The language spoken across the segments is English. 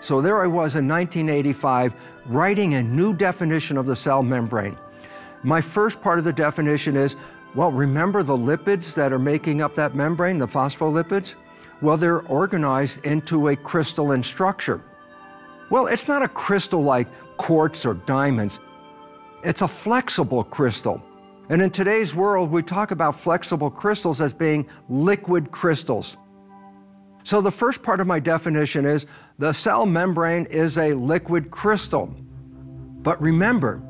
So there I was in 1985 writing a new definition of the cell membrane. My first part of the definition is well, remember the lipids that are making up that membrane, the phospholipids? Well, they're organized into a crystalline structure. Well, it's not a crystal like quartz or diamonds. It's a flexible crystal. And in today's world, we talk about flexible crystals as being liquid crystals. So the first part of my definition is the cell membrane is a liquid crystal. But remember,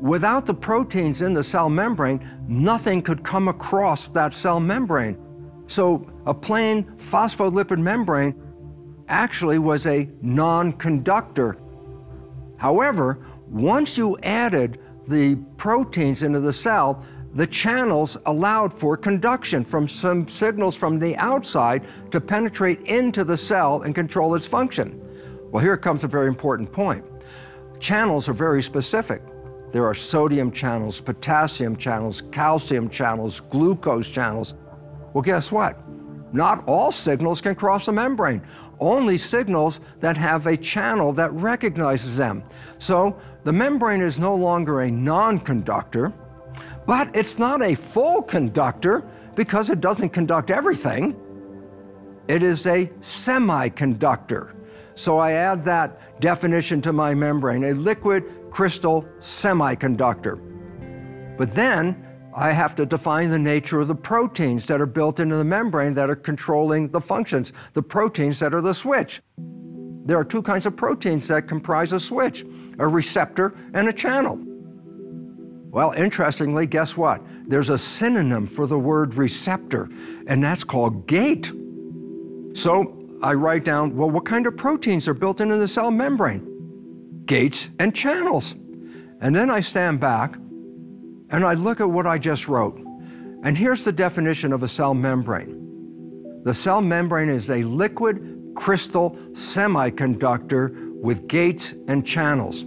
without the proteins in the cell membrane, nothing could come across that cell membrane. So a plain phospholipid membrane actually was a non-conductor. However, once you added the proteins into the cell, the channels allowed for conduction from some signals from the outside to penetrate into the cell and control its function. Well, here comes a very important point. Channels are very specific. There are sodium channels, potassium channels, calcium channels, glucose channels. Well, guess what? Not all signals can cross a membrane, only signals that have a channel that recognizes them. So the membrane is no longer a non-conductor, but it's not a full conductor because it doesn't conduct everything. It is a semiconductor. So I add that definition to my membrane, a liquid crystal semiconductor. But then I have to define the nature of the proteins that are built into the membrane that are controlling the functions, the proteins that are the switch. There are two kinds of proteins that comprise a switch, a receptor and a channel. Well, interestingly, guess what? There's a synonym for the word receptor, and that's called gate. So I write down, well, what kind of proteins are built into the cell membrane? Gates and channels. And then I stand back and I look at what I just wrote. And here's the definition of a cell membrane. The cell membrane is a liquid crystal semiconductor with gates and channels.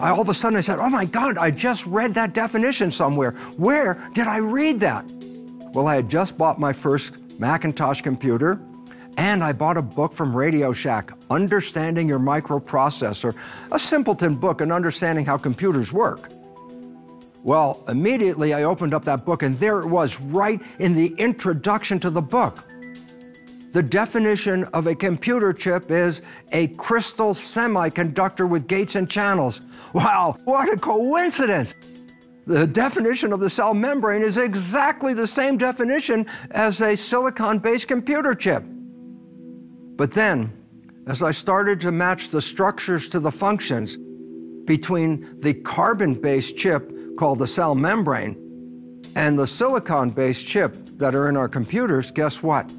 I, all of a sudden I said, oh my God, I just read that definition somewhere. Where did I read that? Well, I had just bought my first Macintosh computer and I bought a book from Radio Shack, Understanding Your Microprocessor, a simpleton book on understanding how computers work. Well, immediately I opened up that book and there it was right in the introduction to the book. The definition of a computer chip is a crystal semiconductor with gates and channels. Wow, what a coincidence! The definition of the cell membrane is exactly the same definition as a silicon-based computer chip. But then, as I started to match the structures to the functions between the carbon-based chip called the cell membrane and the silicon-based chip that are in our computers, guess what?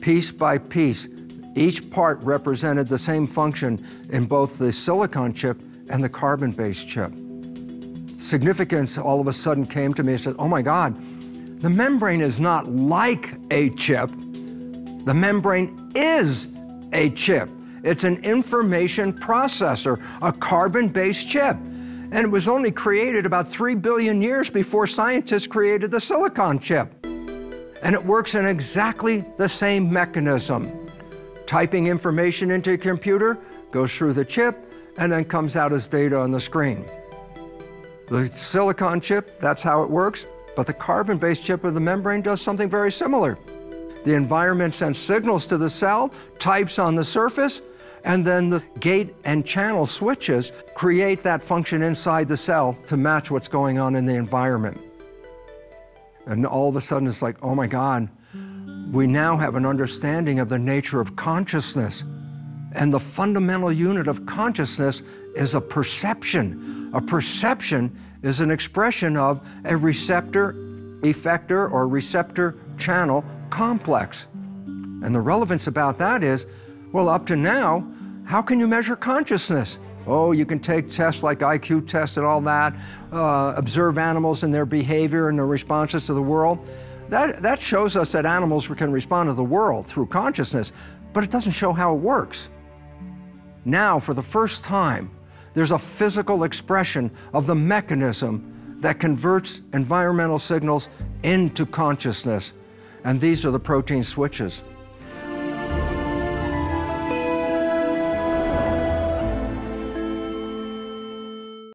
Piece by piece. Each part represented the same function in both the silicon chip and the carbon-based chip. Significance all of a sudden came to me and said, oh my God, the membrane is not like a chip. The membrane is a chip. It's an information processor, a carbon-based chip. And it was only created about 3 billion years before scientists created the silicon chip. And it works in exactly the same mechanism. Typing information into a computer goes through the chip and then comes out as data on the screen. The silicon chip, that's how it works, but the carbon-based chip of the membrane does something very similar. The environment sends signals to the cell, types on the surface, and then the gate and channel switches create that function inside the cell to match what's going on in the environment. And all of a sudden it's like, oh my God, we now have an understanding of the nature of consciousness. And the fundamental unit of consciousness is a perception. A perception is an expression of a receptor, effector, or receptor channel complex. And the relevance about that is, well, up to now, how can you measure consciousness? Oh, you can take tests like IQ tests and all that, uh, observe animals and their behavior and their responses to the world. That, that shows us that animals can respond to the world through consciousness, but it doesn't show how it works. Now, for the first time, there's a physical expression of the mechanism that converts environmental signals into consciousness. And these are the protein switches.